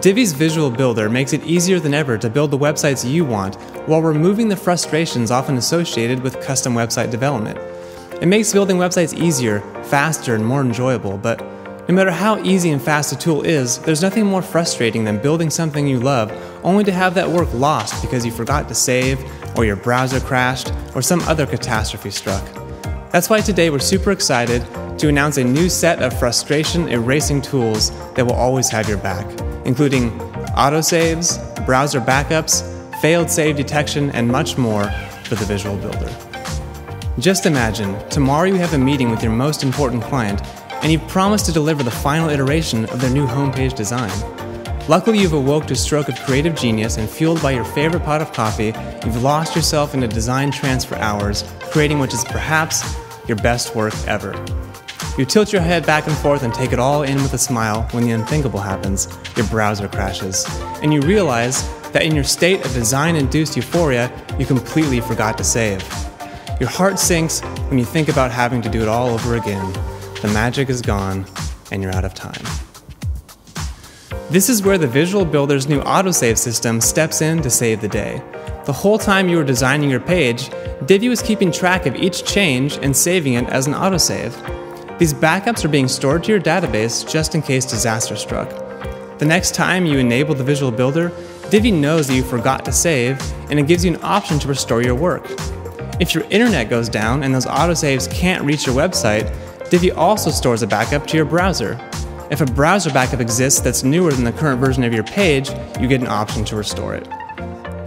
Divi's Visual Builder makes it easier than ever to build the websites you want while removing the frustrations often associated with custom website development. It makes building websites easier, faster, and more enjoyable, but no matter how easy and fast a tool is, there's nothing more frustrating than building something you love only to have that work lost because you forgot to save, or your browser crashed, or some other catastrophe struck. That's why today we're super excited to announce a new set of frustration erasing tools that will always have your back, including autosaves, browser backups, failed save detection, and much more for the Visual Builder. Just imagine, tomorrow you have a meeting with your most important client and you've promised to deliver the final iteration of their new homepage design. Luckily, you've awoke to a stroke of creative genius and fueled by your favorite pot of coffee, you've lost yourself into design transfer hours, creating what is perhaps your best work ever. You tilt your head back and forth and take it all in with a smile when the unthinkable happens, your browser crashes, and you realize that in your state of design induced euphoria, you completely forgot to save. Your heart sinks when you think about having to do it all over again. The magic is gone, and you're out of time. This is where the Visual Builder's new autosave system steps in to save the day. The whole time you were designing your page, Divi was keeping track of each change and saving it as an autosave. These backups are being stored to your database just in case disaster struck. The next time you enable the Visual Builder, Divi knows that you forgot to save, and it gives you an option to restore your work. If your internet goes down and those autosaves can't reach your website, Divi also stores a backup to your browser. If a browser backup exists that's newer than the current version of your page, you get an option to restore it.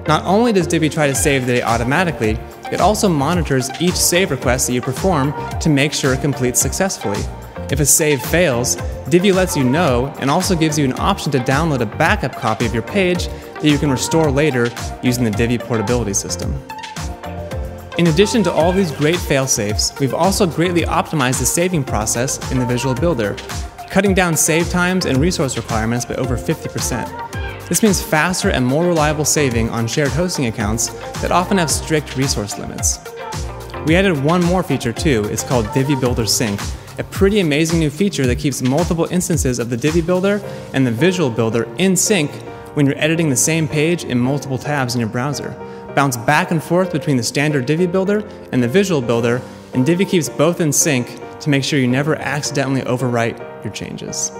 Not only does Divi try to save the day automatically, it also monitors each save request that you perform to make sure it completes successfully. If a save fails, Divi lets you know and also gives you an option to download a backup copy of your page that you can restore later using the Divi portability system. In addition to all these great failsafes, we've also greatly optimized the saving process in the Visual Builder, cutting down save times and resource requirements by over 50%. This means faster and more reliable saving on shared hosting accounts that often have strict resource limits. We added one more feature too, it's called Divi Builder Sync, a pretty amazing new feature that keeps multiple instances of the Divi Builder and the Visual Builder in sync when you're editing the same page in multiple tabs in your browser. Bounce back and forth between the standard Divi Builder and the Visual Builder, and Divi keeps both in sync to make sure you never accidentally overwrite your changes.